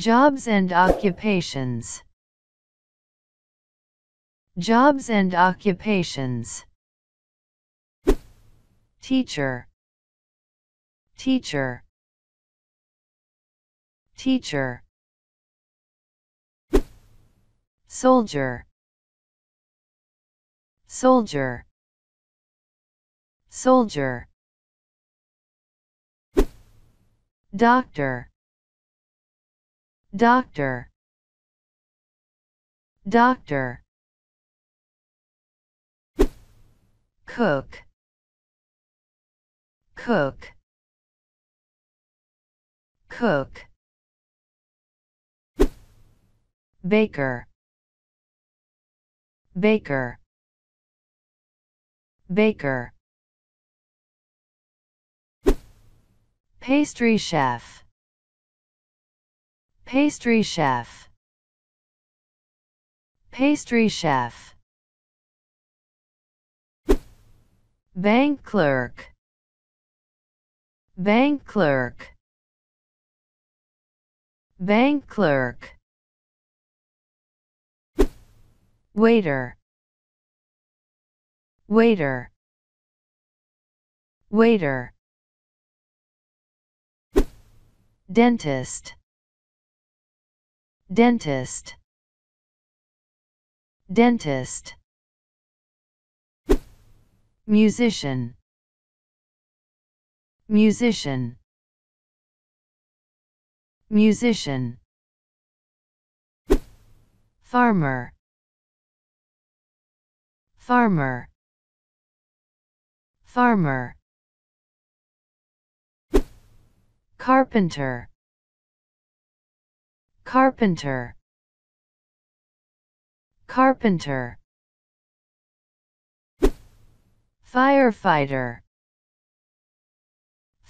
Jobs and occupations. Jobs and occupations. Teacher. Teacher. Teacher. Soldier. Soldier. Soldier. Doctor. Doctor. Doctor. Cook. Cook. Cook. Baker. Baker. Baker. Pastry chef. Pastry chef. Pastry chef. Bank clerk. Bank clerk. Bank clerk. Waiter. Waiter. Waiter. Dentist. Dentist. Dentist. Musician. Musician. Musician. Farmer. Farmer. Farmer. Carpenter. Carpenter. Carpenter. Firefighter.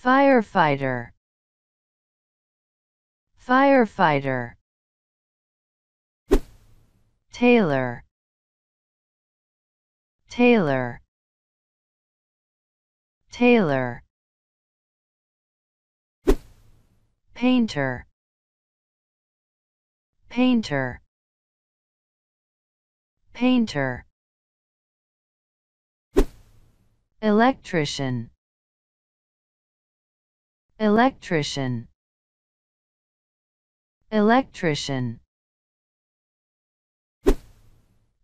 Firefighter. Firefighter. Tailor. Tailor. Tailor. Painter. Painter. Painter. Electrician. Electrician. Electrician.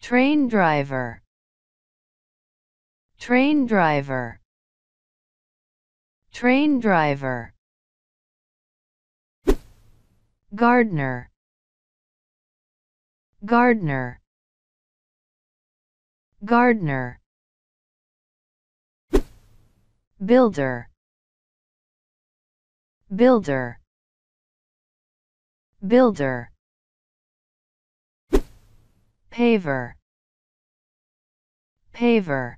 Train driver. Train driver. Train driver. Gardener. Gardener. Gardener. Builder. Builder. Builder. Paver. Paver.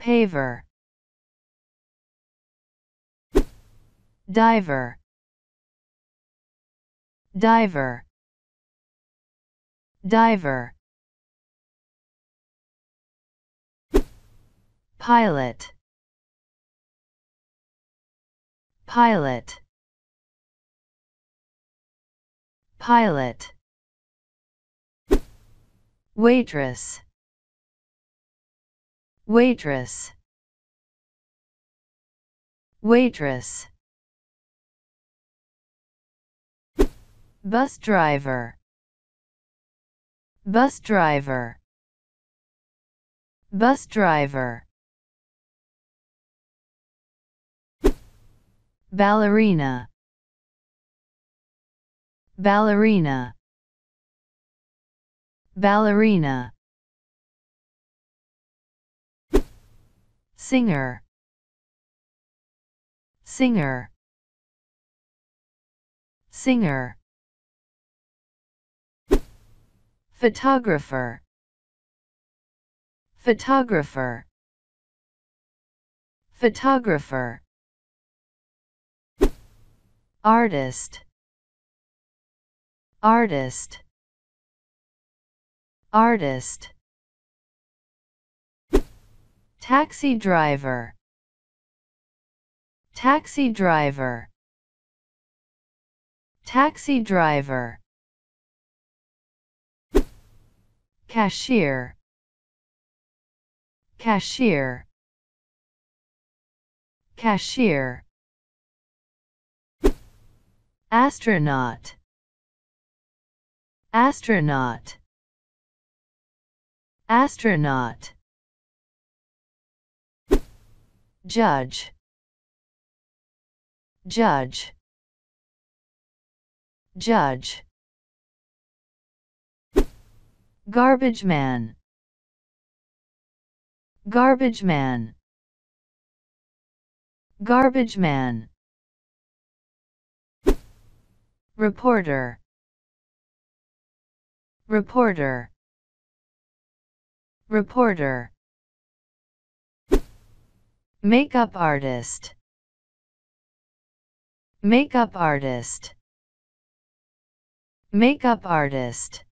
Paver. Diver. Diver. Diver. Pilot. Pilot. Pilot. Waitress. Waitress. Waitress. Bus driver. Bus driver. Bus driver. Ballerina. Ballerina. Ballerina. Singer. Singer. Singer. Photographer. Photographer. Photographer. Artist. Artist. Artist. Taxi driver. Taxi driver. taxi driver cashier. Cashier. Cashier. Astronaut. Astronaut. Astronaut. Judge. Judge. Judge garbage man. Garbage man. Garbage man. Reporter. Reporter. Reporter. Makeup artist. Makeup artist. Makeup artist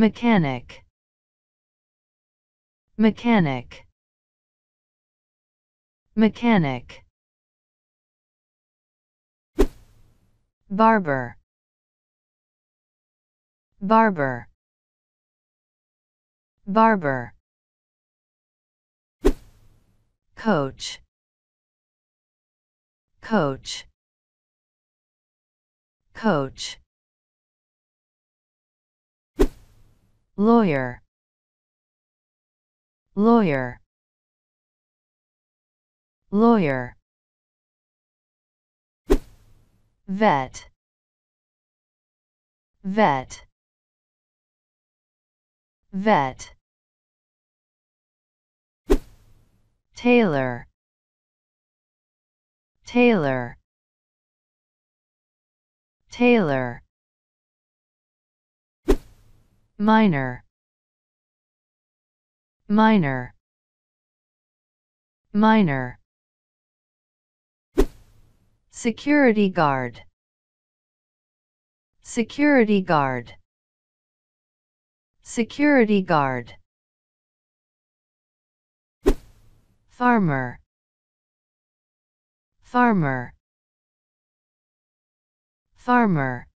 mechanic. Mechanic. Mechanic. Barber. Barber. Barber. Coach. Coach. Coach lawyer. Lawyer. Lawyer. Vet. Vet. Vet. Tailor. Tailor. Tailor miner. Miner. Miner. Security guard. Security guard. Security guard. Farmer. Farmer. Farmer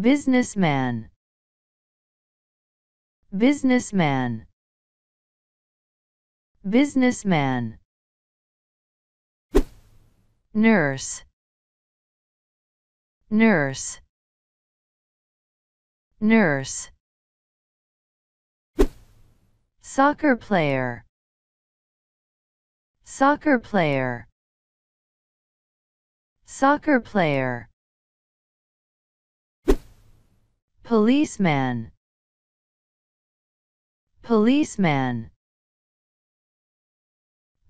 businessman. Businessman. Businessman. Nurse. Nurse. Nurse. Soccer player. Soccer player. Soccer player policeman. Policeman.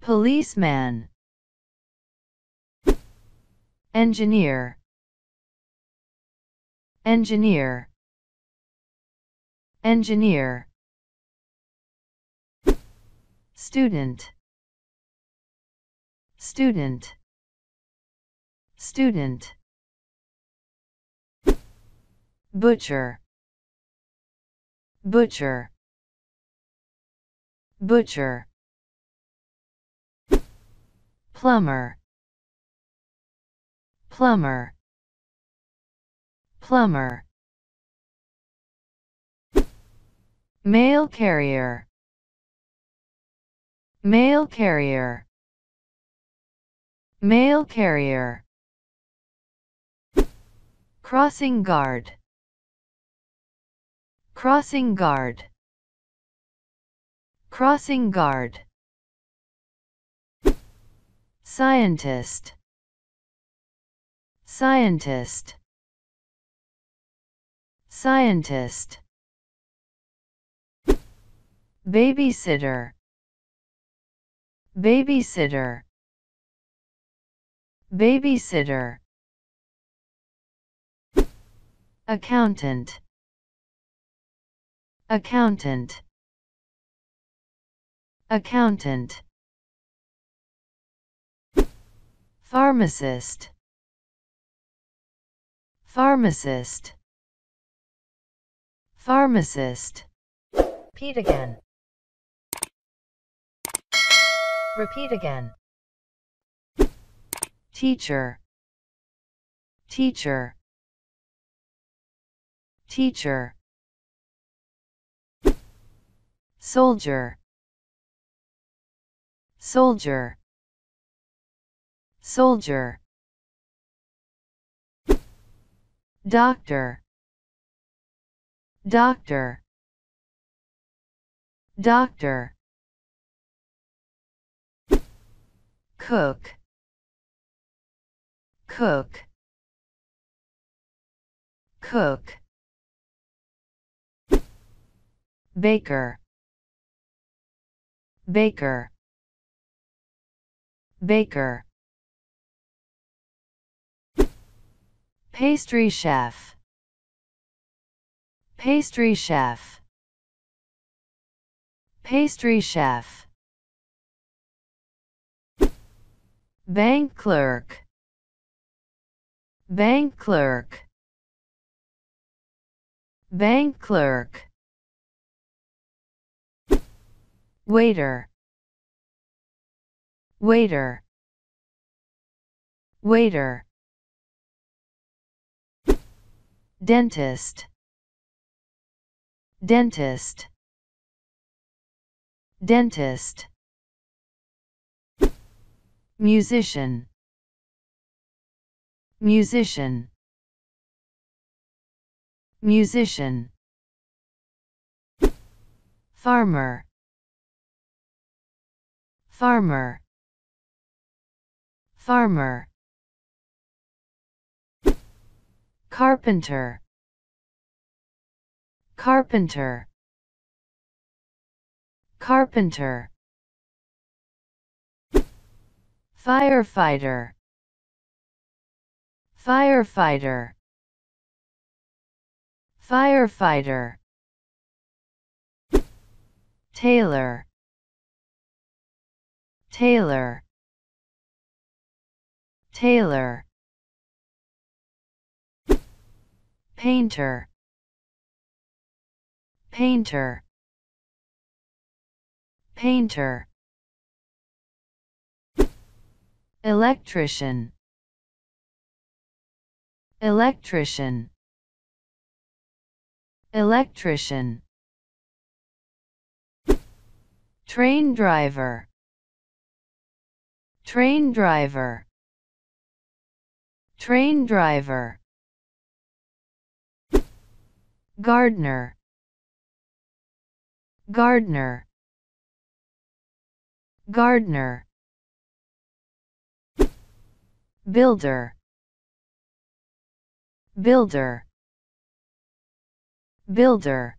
Policeman. Engineer. Engineer. Engineer. Student. Student. Student butcher. Butcher. Butcher. Plumber. Plumber. Plumber. Mail carrier. Mail carrier. Mail carrier. Crossing guard crossing guard. Crossing guard. Scientist. Scientist. Scientist. Babysitter. Babysitter. Babysitter. Accountant accountant. Accountant. Pharmacist. Pharmacist. Pharmacist. Repeat again. Repeat again. teacher. Teacher. Teacher soldier. Soldier. Soldier. Doctor. Doctor. Doctor. Cook. Cook. Cook. Baker baker. Baker. Pastry chef. Pastry chef. Pastry chef. Bank clerk. Bank clerk. Bank clerk waiter. Waiter. Waiter. Dentist. Dentist. Dentist. Musician. Musician. Musician. Farmer farmer. Farmer. Carpenter. Carpenter. Carpenter. Firefighter. Firefighter. Firefighter. Tailor tailor tailor painter. Painter. Painter. Electrician. Electrician. Electrician. Train driver train driver. Train driver. Gardener. Gardener. Gardener. Builder. Builder. Builder.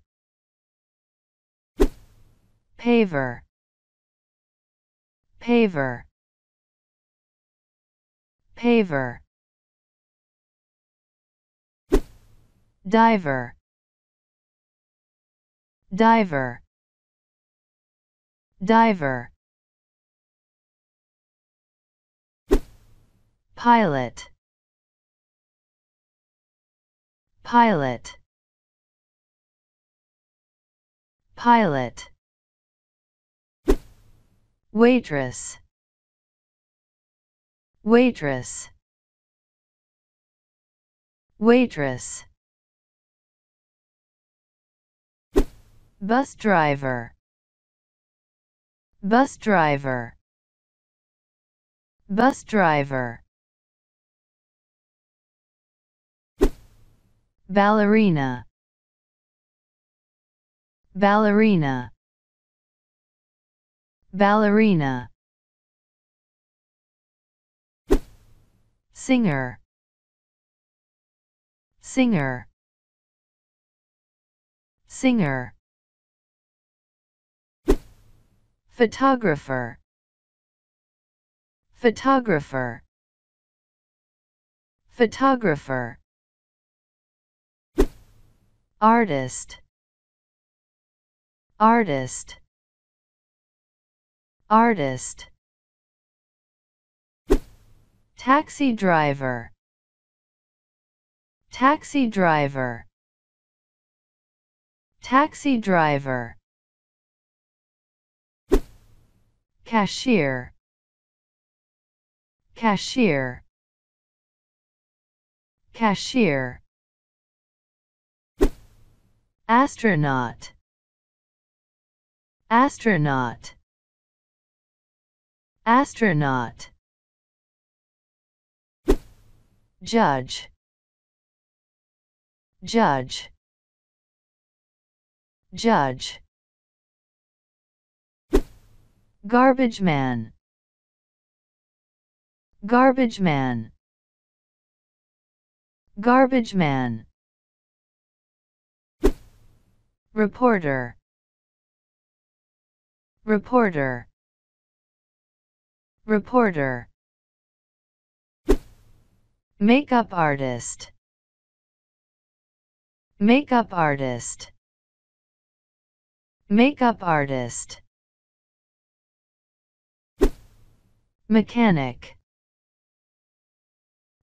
Paver. Paver paver. Diver. Diver. Diver. Pilot. Pilot. Pilot. Waitress waitress. Waitress. Bus driver. Bus driver. Bus driver. Ballerina. Ballerina. Ballerina singer. Singer. Singer. Photographer. Photographer. Photographer. Artist. Artist. Artist taxi driver. Taxi driver. Taxi driver. Cashier. Cashier. Cashier. Astronaut. Astronaut. Astronaut judge. Judge. Judge. Garbage man. Garbage man. Garbage man. Reporter. Reporter. Reporter makeup artist. Makeup artist. Makeup artist. Mechanic.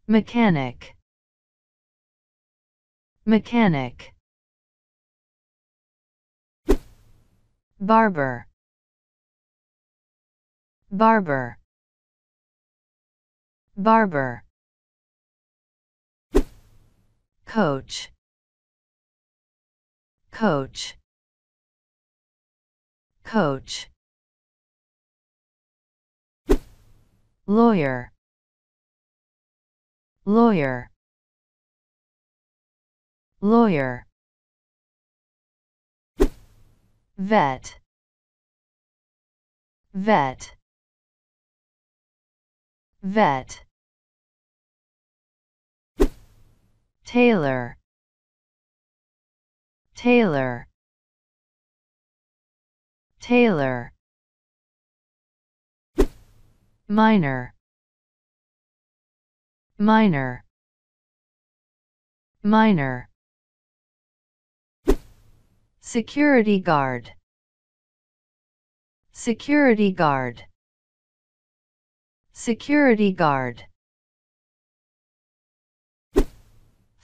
Mechanic. Mechanic. Barber. Barber. Barber coach. Coach. Coach. Lawyer. Lawyer. Lawyer. Vet. Vet. Vet tailor Taylor. Tailor. Miner. Miner. Miner. Security guard. Security guard. Security guard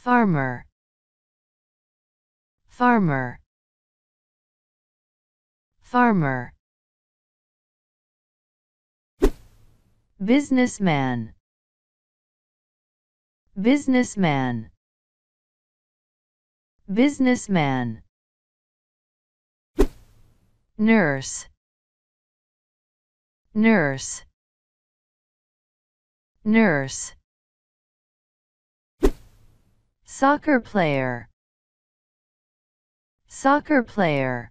farmer. Farmer. Farmer. Businessman. Businessman. Businessman. Nurse. Nurse. Nurse soccer player. Soccer player.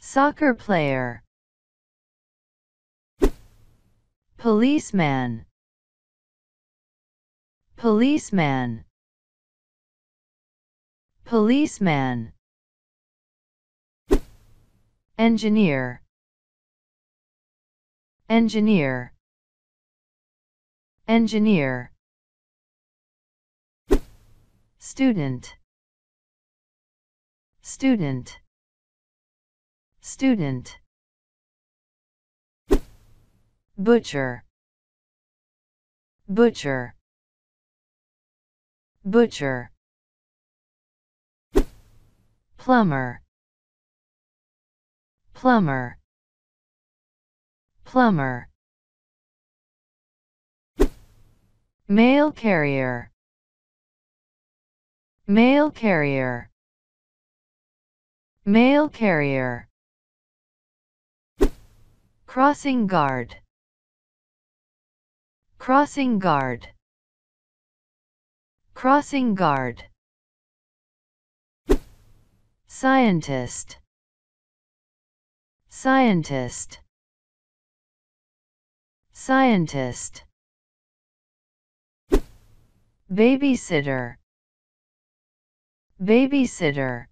Soccer player. Policeman. Policeman. Policeman. Engineer. Engineer. Engineer student. Student. Student. Butcher. Butcher. Butcher. Plumber. Plumber. Plumber. Mail carrier mail carrier. Mail carrier. Crossing guard. Crossing guard. Crossing guard. Scientist. Scientist. Scientist. Babysitter babysitter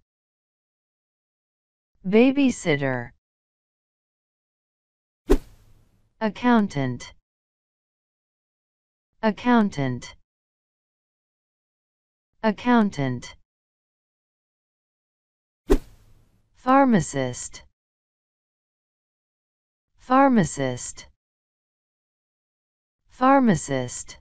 babysitter accountant accountant accountant pharmacist pharmacist pharmacist